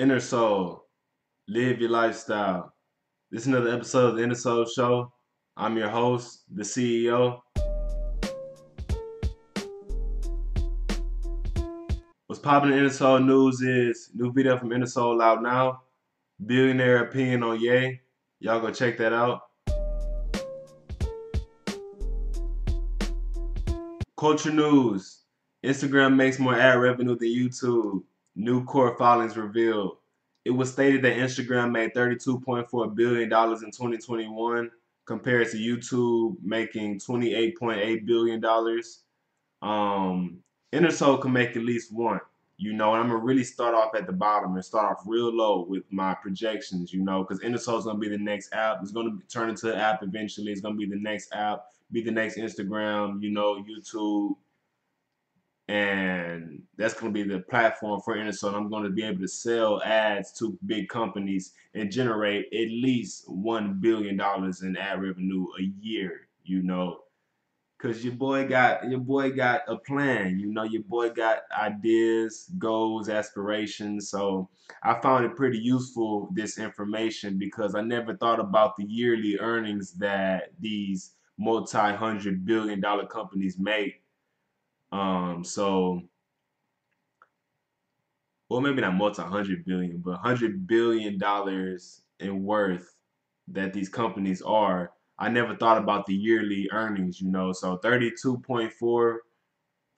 Innersole, live your lifestyle. This is another episode of the Innersole Show. I'm your host, the CEO. What's popping in Innersole news is new video from Innersole out now. Billionaire opinion on Ye. Y'all go check that out. Culture news. Instagram makes more ad revenue than YouTube. New core filings revealed. It was stated that Instagram made $32.4 billion in 2021 compared to YouTube making $28.8 billion. Um, Innersole can make at least one, you know, and I'm gonna really start off at the bottom and start off real low with my projections, you know, because Innersole is gonna be the next app. It's gonna turn into an app eventually. It's gonna be the next app, be the next Instagram, you know, YouTube, and that's going to be the platform for Inner I'm going to be able to sell ads to big companies and generate at least one billion dollars in ad revenue a year. You know, because your boy got your boy got a plan. You know, your boy got ideas, goals, aspirations. So I found it pretty useful this information because I never thought about the yearly earnings that these multi-hundred billion dollar companies make um, so, well, maybe not multi hundred billion, but hundred billion dollars in worth that these companies are. I never thought about the yearly earnings, you know. So 32.4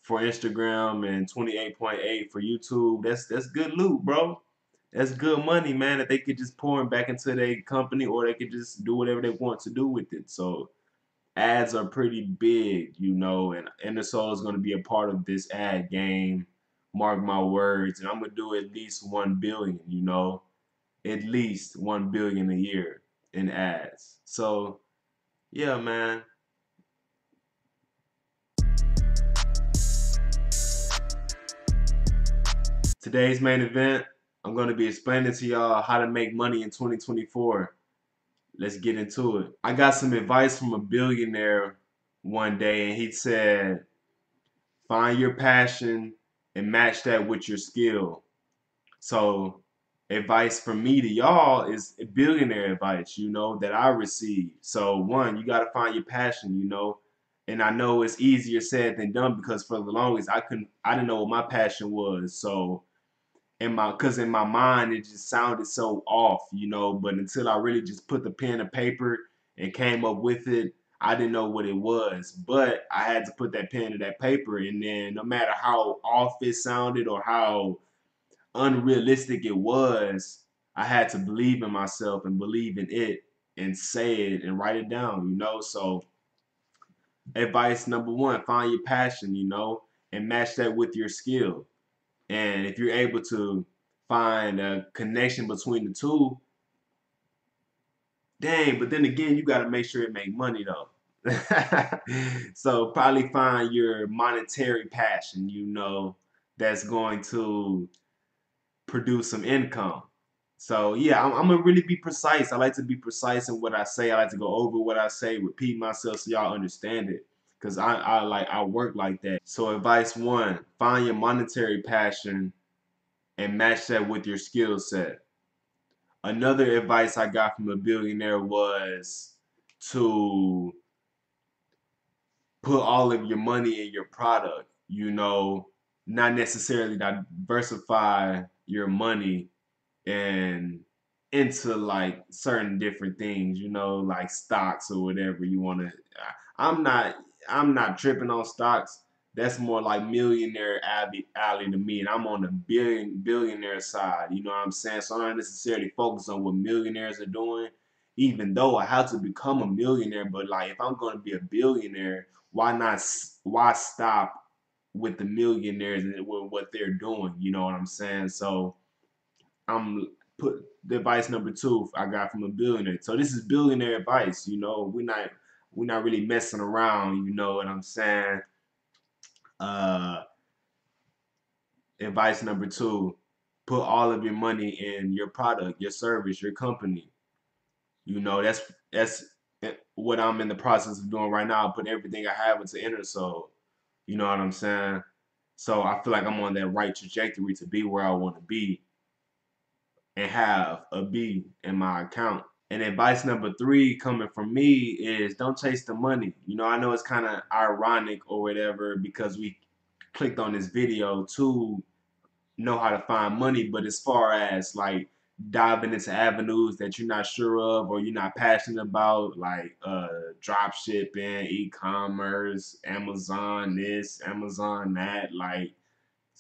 for Instagram and 28.8 for YouTube. That's that's good loot, bro. That's good money, man. That they could just pour back into their company, or they could just do whatever they want to do with it. So ads are pretty big, you know, and Innersole is going to be a part of this ad game. Mark my words, and I'm gonna do at least one billion, you know, at least one billion a year in ads. So, yeah, man. Today's main event, I'm going to be explaining to y'all how to make money in 2024 let's get into it. I got some advice from a billionaire one day, and he said, find your passion and match that with your skill. So, advice from me to y'all is billionaire advice, you know, that I received. So, one, you got to find your passion, you know. And I know it's easier said than done because for the longest I couldn't I didn't know what my passion was. So in my because in my mind it just sounded so off, you know. But until I really just put the pen to paper and came up with it, I didn't know what it was. But I had to put that pen to that paper, and then no matter how off it sounded or how unrealistic it was, I had to believe in myself and believe in it and say it and write it down, you know. So advice number one, find your passion, you know, and match that with your skill. And if you're able to find a connection between the two, dang, but then again, you got to make sure it make money though. so probably find your monetary passion, you know, that's going to produce some income. So yeah, I'm, I'm, gonna really be precise. I like to be precise in what I say. I like to go over what I say, repeat myself so y'all understand it. Cause I, I like I work like that. So advice one, find your monetary passion and match that with your skill set. Another advice I got from a billionaire was to put all of your money in your product. You know, not necessarily diversify your money and into like certain different things, you know, like stocks or whatever you want to. I'm not I'm not tripping on stocks. That's more like millionaire alley, alley to me, and I'm on the billion billionaire side. You know what I'm saying? So I'm not necessarily focused on what millionaires are doing, even though I have to become a millionaire. But like, if I'm going to be a billionaire, why not? Why stop with the millionaires and what they're doing? You know what I'm saying? So I'm put the advice number two I got from a billionaire. So this is billionaire advice. You know, we're not we're not really messing around, you know what I'm saying? Uh, advice number two, put all of your money in your product, your service, your company. You know, that's that's what I'm in the process of doing right now, putting everything I have into Innersole. You know what I'm saying? So I feel like I'm on that right trajectory to be where I want to be. and have a B in my account. And advice number three coming from me is don't chase the money. You know, I know it's kind of ironic or whatever because we clicked on this video to know how to find money, but as far as like diving into avenues that you're not sure of or you're not passionate about, like uh, drop shipping, e-commerce, Amazon this, Amazon that, like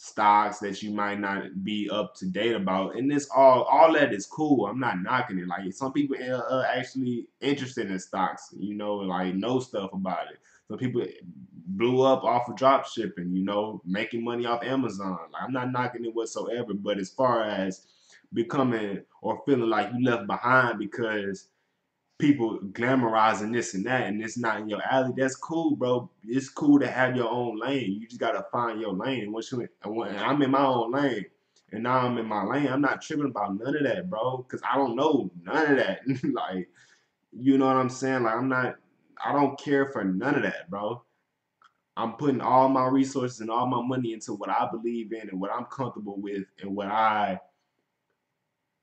stocks that you might not be up to date about. And this all all that is cool. I'm not knocking it. Like some people are actually interested in stocks you know like know stuff about it. Some people blew up off of drop shipping you know making money off amazon. Like i'm not knocking it whatsoever. But as far as becoming or feeling like you left behind because people glamorizing this and that and it's not in your alley, that's cool, bro. It's cool to have your own lane. You just gotta find your lane. Once you, I'm in my own lane, and now I'm in my lane. I'm not tripping about none of that, bro, because I don't know none of that. like, you know what I'm saying? Like, I'm not. I don't care for none of that, bro. I'm putting all my resources and all my money into what I believe in and what I'm comfortable with and what I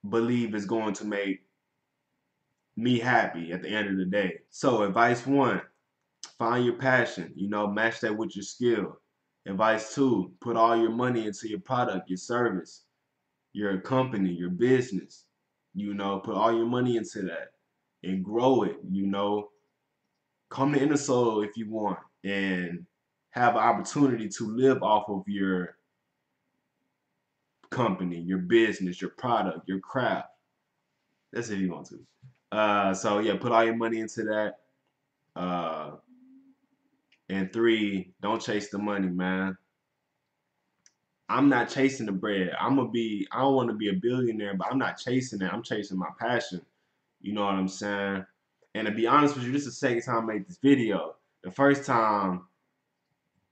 believe is going to make me happy at the end of the day. So advice one, find your passion, you know, match that with your skill. Advice two, put all your money into your product, your service, your company, your business. You know, put all your money into that and grow it, you know. Come to Innersole if you want and have an opportunity to live off of your company, your business, your product, your craft. That's if you want to. Uh, so yeah, put all your money into that. Uh, and three, don't chase the money, man. I'm not chasing the bread. I'm gonna be. I don't want to be a billionaire, but I'm not chasing it. I'm chasing my passion. You know what I'm saying? And to be honest with you, this is the second time I made this video. The first time,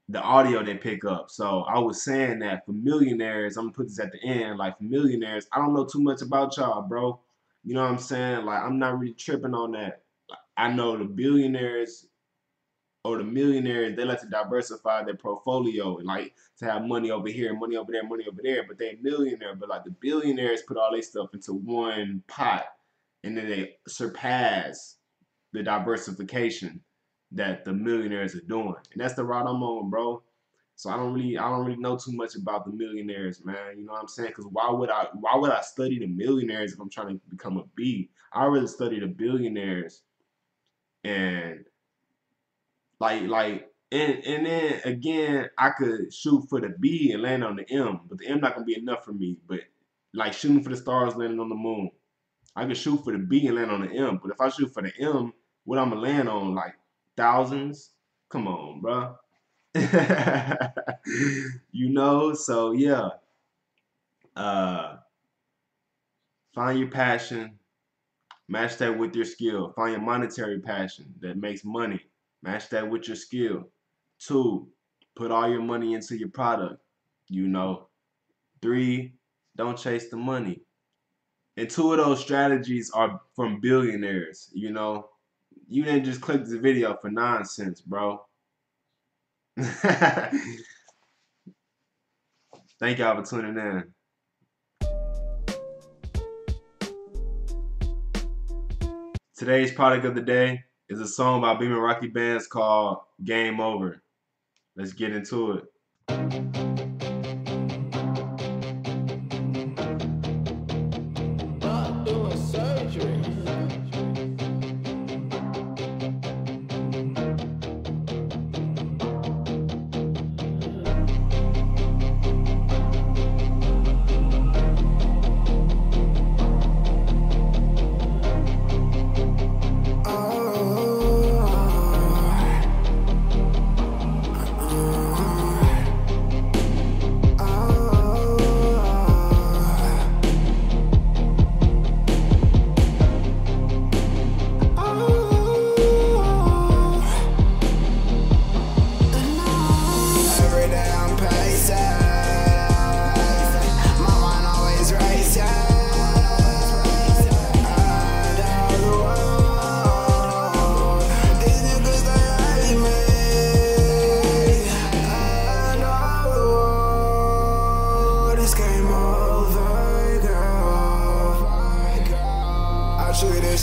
the audio didn't pick up. So I was saying that for millionaires, I'm gonna put this at the end. Like millionaires, I don't know too much about y'all, bro. You know what I'm saying? Like I'm not really tripping on that. I know the billionaires or the millionaires, they like to diversify their portfolio and like to have money over here, money over there, money over there, but they're millionaire. But like the billionaires put all their stuff into one pot and then they surpass the diversification that the millionaires are doing. And that's the route I'm on, bro. So I don't really I don't really know too much about the millionaires, man. You know what I'm saying? Because why would I why would I study the millionaires if I'm trying to become a B? I really study the billionaires and like like and and then again I could shoot for the B and land on the M, but the M not gonna be enough for me. But like shooting for the stars, landing on the moon. I could shoot for the B and land on the M, but if I shoot for the M, what I'm gonna land on like thousands? Come on, bro. you know, so yeah. Uh, find your passion, match that with your skill. Find your monetary passion that makes money. Match that with your skill. Two, put all your money into your product. You know. Three, don't chase the money. And two of those strategies are from billionaires, you know. You didn't just click this video for nonsense, bro. Thank y'all for tuning in. Today's product of the day is a song by Beamer Rocky Bands called Game Over. Let's get into it.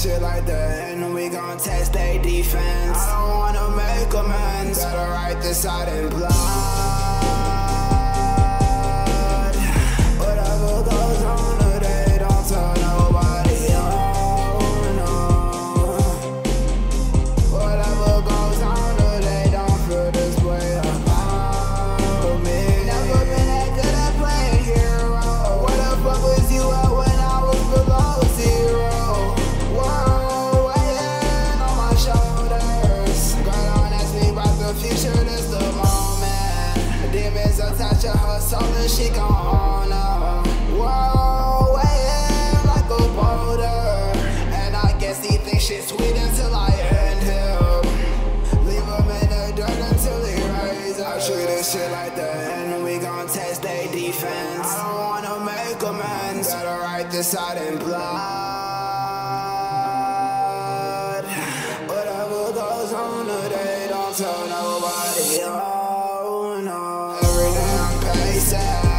Shit like that, and we gon' test their defense. I don't wanna make amends, better write this out in blood. Day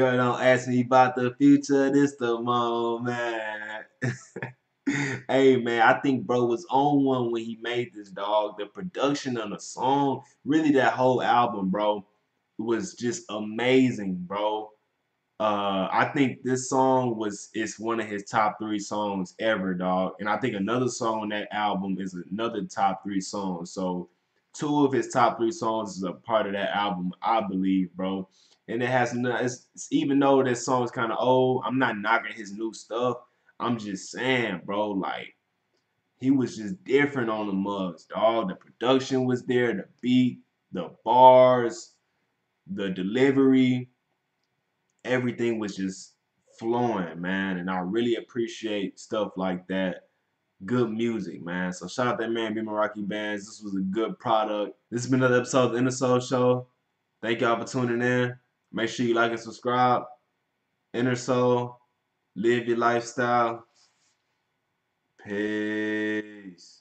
Girl, don't ask me about the future. This the moment. hey man, I think bro was on one when he made this dog. The production on the song, really that whole album, bro, was just amazing, bro. Uh, I think this song was is one of his top three songs ever, dog. And I think another song on that album is another top three song. So two of his top three songs is a part of that album, I believe, bro and it has no. It's, it's, even though this song's kind of old, I'm not knocking his new stuff. I'm just saying, bro, like he was just different on the mugs, dog. The production was there, the beat, the bars, the delivery, everything was just flowing, man. And I really appreciate stuff like that. Good music, man. So shout out that man, B Meraki Bands. This was a good product. This has been another episode of the Innersole Show. Thank y'all for tuning in. Make sure you like and subscribe. Innersole. Live your lifestyle. Peace.